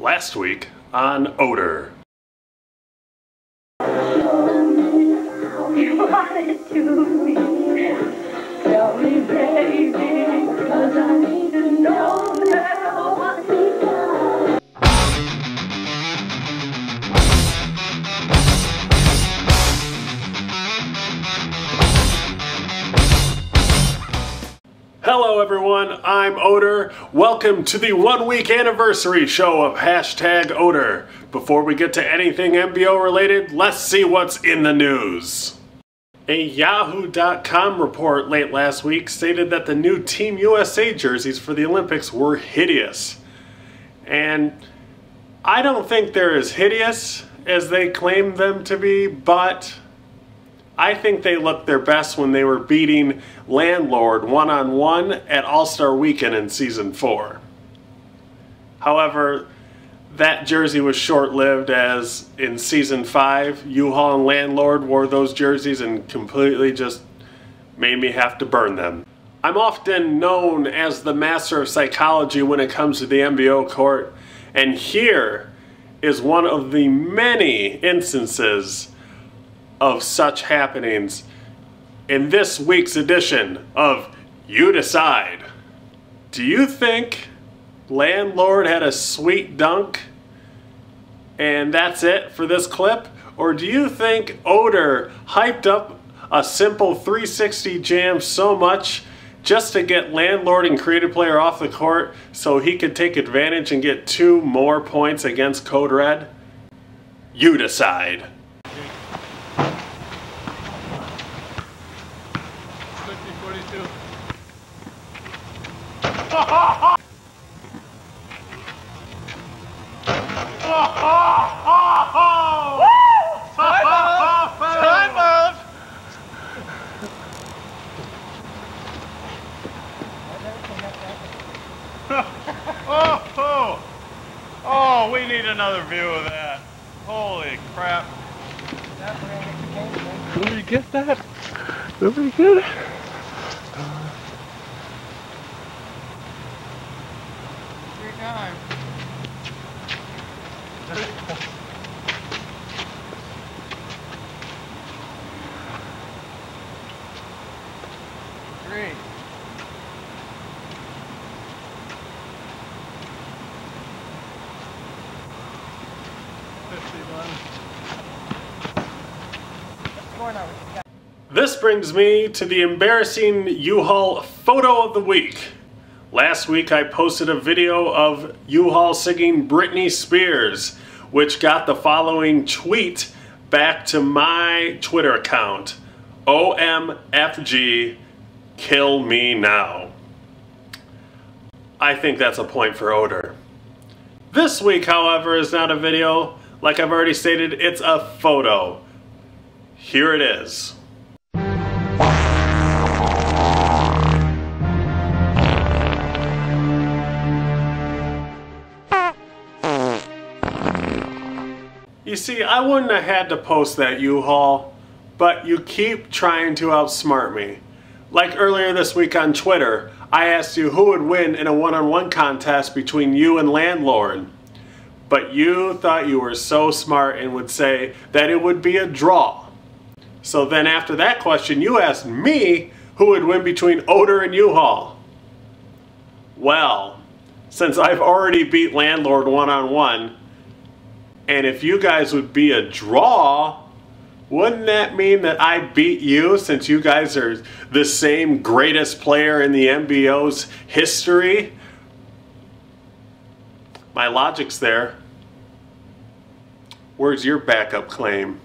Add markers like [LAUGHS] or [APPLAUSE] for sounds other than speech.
Last week on Odor. [LAUGHS] You wanted to Hello everyone, I'm Odor. Welcome to the one week anniversary show of Hashtag Odor. Before we get to anything NBO related, let's see what's in the news. A Yahoo.com report late last week stated that the new Team USA jerseys for the Olympics were hideous. And I don't think they're as hideous as they claim them to be, but I think they looked their best when they were beating Landlord one on one at All Star Weekend in Season 4. However, that jersey was short lived as in Season 5, U Hall and Landlord wore those jerseys and completely just made me have to burn them. I'm often known as the master of psychology when it comes to the NBO court, and here is one of the many instances of such happenings in this week's edition of You Decide. Do you think Landlord had a sweet dunk and that's it for this clip? Or do you think Odor hyped up a simple 360 jam so much just to get Landlord and Creative Player off the court so he could take advantage and get two more points against Code Red? You decide. Oh, [LAUGHS] oh, oh, we need another view of that. Holy crap. Let me get that. Let me get it. This brings me to the embarrassing U-Hall photo of the week. Last week I posted a video of U-Hall singing Britney Spears, which got the following tweet back to my Twitter account. OMFG, kill me now. I think that's a point for Odor. This week, however, is not a video. Like I've already stated, it's a photo. Here it is. You see, I wouldn't have had to post that U-Hall, but you keep trying to outsmart me. Like earlier this week on Twitter, I asked you who would win in a one-on-one contest between you and Landlord. But you thought you were so smart and would say that it would be a draw. So then after that question, you asked me who would win between Odor and U-Hall. Well, since I've already beat Landlord one-on-one, and if you guys would be a draw, wouldn't that mean that I beat you since you guys are the same greatest player in the NBO's history? My logic's there. Where's your backup claim?